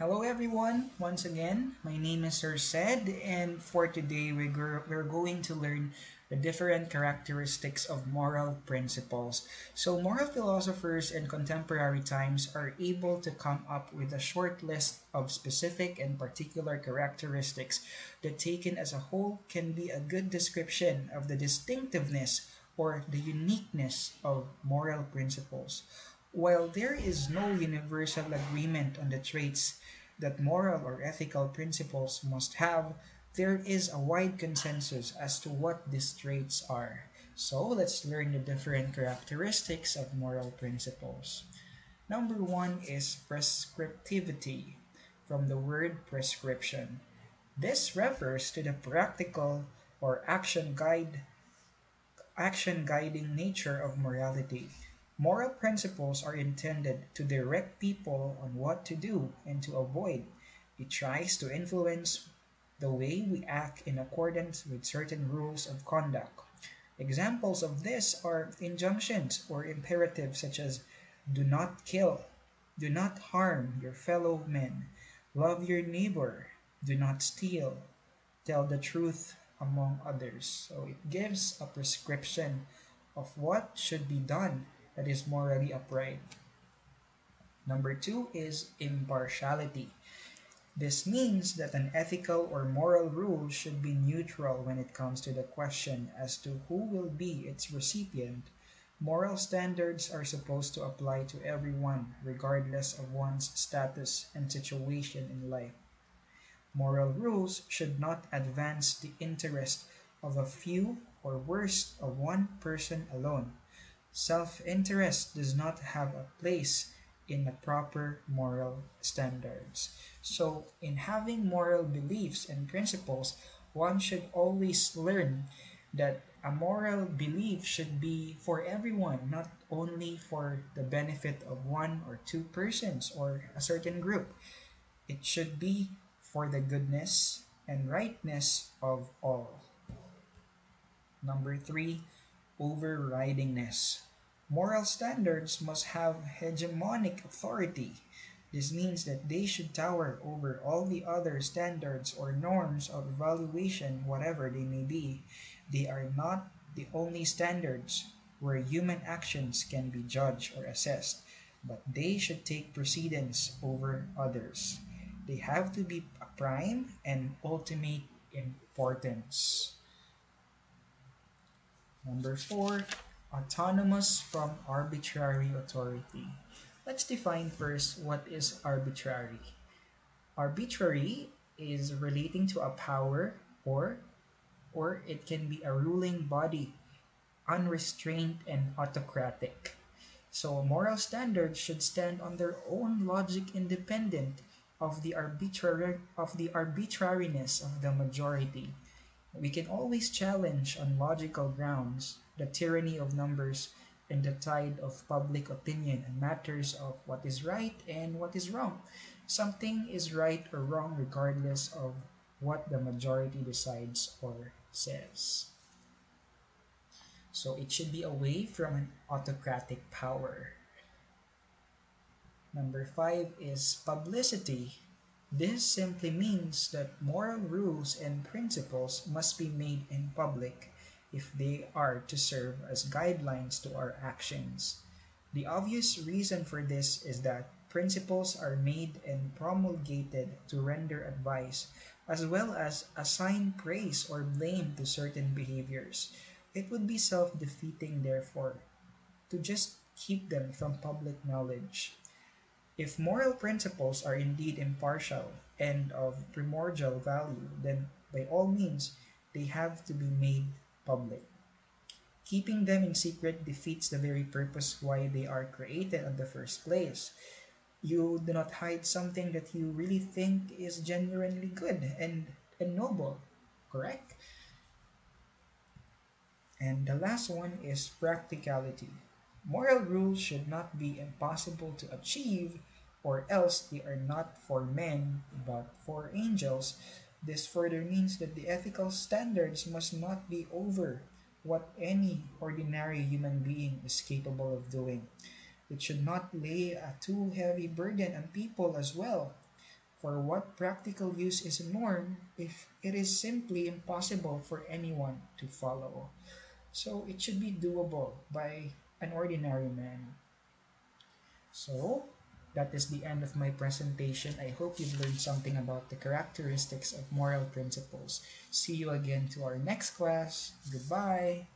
Hello, everyone. Once again, my name is Sir Ced, and for today, we're, we're going to learn the different characteristics of moral principles. So, moral philosophers in contemporary times are able to come up with a short list of specific and particular characteristics that, taken as a whole, can be a good description of the distinctiveness or the uniqueness of moral principles. While there is no universal agreement on the traits that moral or ethical principles must have, there is a wide consensus as to what these traits are. So let's learn the different characteristics of moral principles. Number one is prescriptivity, from the word prescription. This refers to the practical or action guide action guiding nature of morality. Moral principles are intended to direct people on what to do and to avoid. It tries to influence the way we act in accordance with certain rules of conduct. Examples of this are injunctions or imperatives such as do not kill, do not harm your fellow men, love your neighbor, do not steal, tell the truth, among others. So it gives a prescription of what should be done that is morally upright. Number two is impartiality. This means that an ethical or moral rule should be neutral when it comes to the question as to who will be its recipient. Moral standards are supposed to apply to everyone, regardless of one's status and situation in life. Moral rules should not advance the interest of a few or worse of one person alone. Self interest does not have a place in the proper moral standards. So, in having moral beliefs and principles, one should always learn that a moral belief should be for everyone, not only for the benefit of one or two persons or a certain group. It should be for the goodness and rightness of all. Number three, overridingness. Moral standards must have hegemonic authority. This means that they should tower over all the other standards or norms of evaluation, whatever they may be. They are not the only standards where human actions can be judged or assessed, but they should take precedence over others. They have to be a prime and ultimate importance. Number four, autonomous from arbitrary authority. Let's define first what is arbitrary. Arbitrary is relating to a power or or it can be a ruling body, unrestrained and autocratic. So moral standards should stand on their own logic independent of the arbitrary of the arbitrariness of the majority. We can always challenge on logical grounds the tyranny of numbers and the tide of public opinion in matters of what is right and what is wrong. Something is right or wrong regardless of what the majority decides or says. So it should be away from an autocratic power. Number five is publicity. This simply means that moral rules and principles must be made in public if they are to serve as guidelines to our actions. The obvious reason for this is that principles are made and promulgated to render advice as well as assign praise or blame to certain behaviors. It would be self defeating, therefore, to just keep them from public knowledge. If moral principles are indeed impartial and of primordial value, then by all means they have to be made public. Keeping them in secret defeats the very purpose why they are created in the first place. You do not hide something that you really think is genuinely good and, and noble, correct? And the last one is practicality. Moral rules should not be impossible to achieve, or else they are not for men but for angels. This further means that the ethical standards must not be over what any ordinary human being is capable of doing. It should not lay a too heavy burden on people as well. For what practical use is a norm if it is simply impossible for anyone to follow? So it should be doable by an ordinary man. So that is the end of my presentation. I hope you've learned something about the characteristics of moral principles. See you again to our next class. Goodbye.